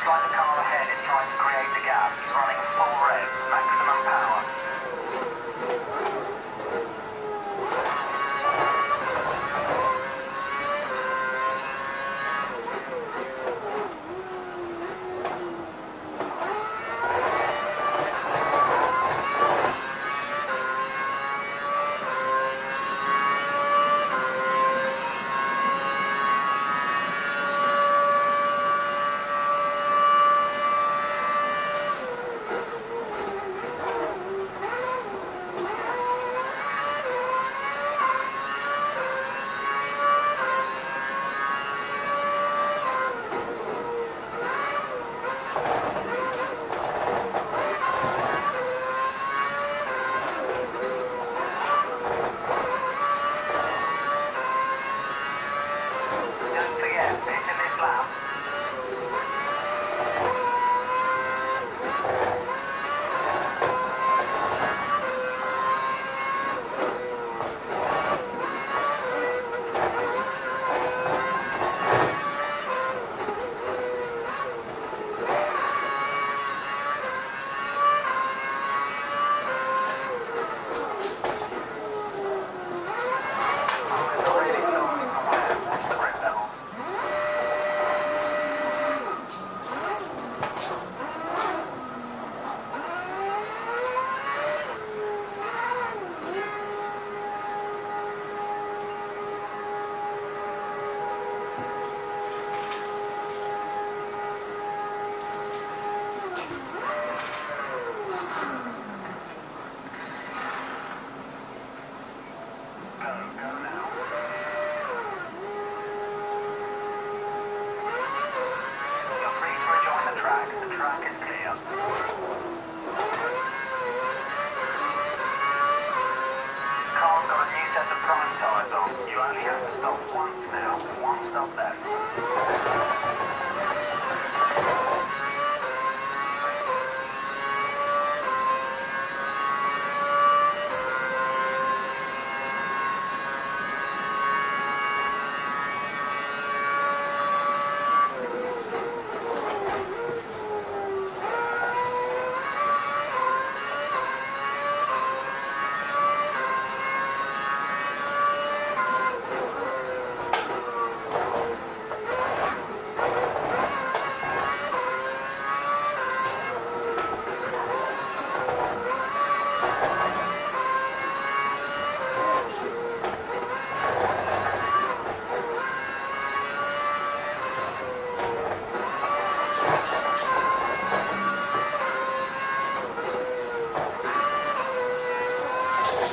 trying to Jihad and Islam.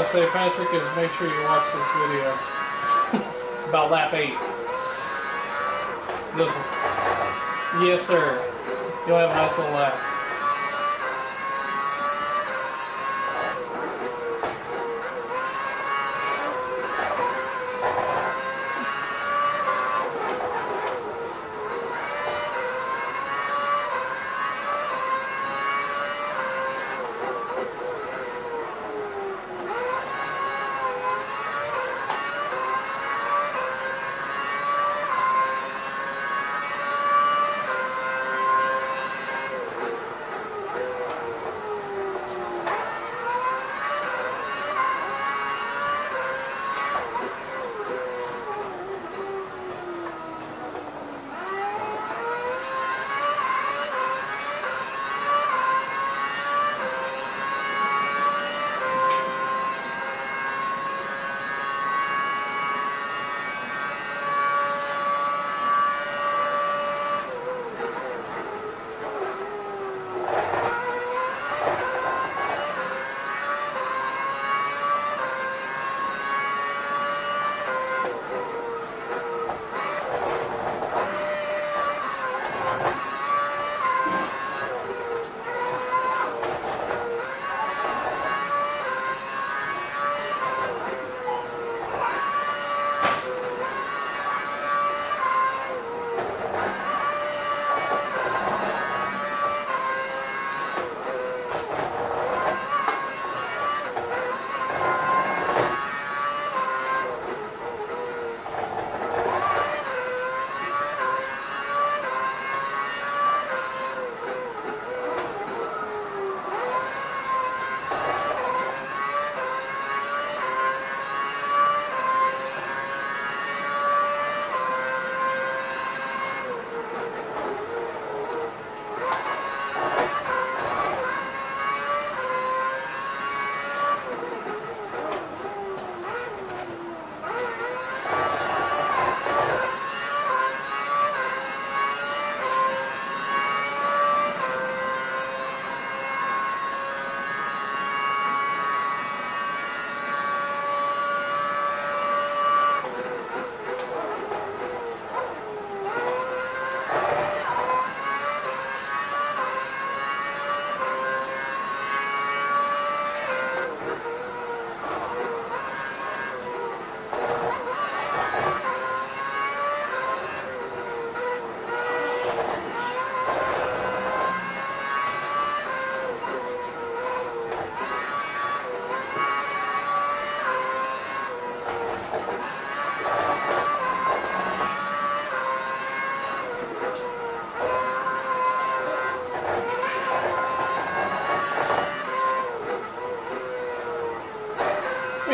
Gonna say, Patrick, is make sure you watch this video about lap eight. This one. Yes, sir. You'll have a nice little lap.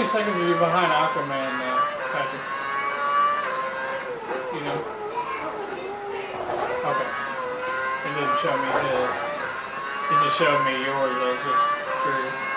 Seconds are you behind Aquaman, uh, Patrick? You know? Okay. It didn't show me his. It just showed me yours. I was just curious.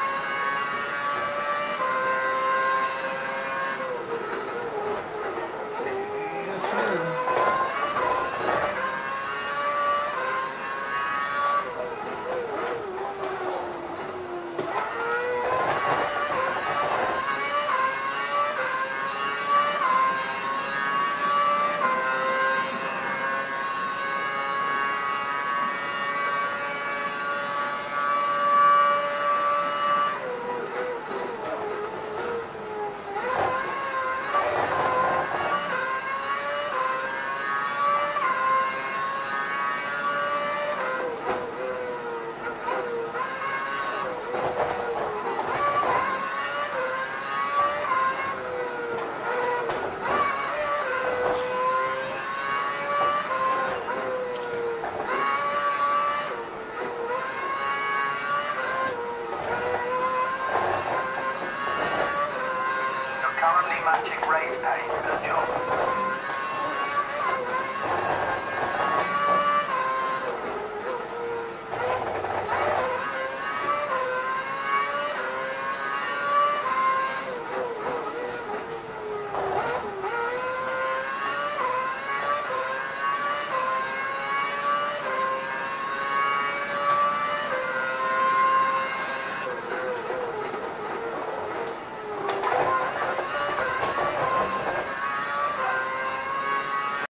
night.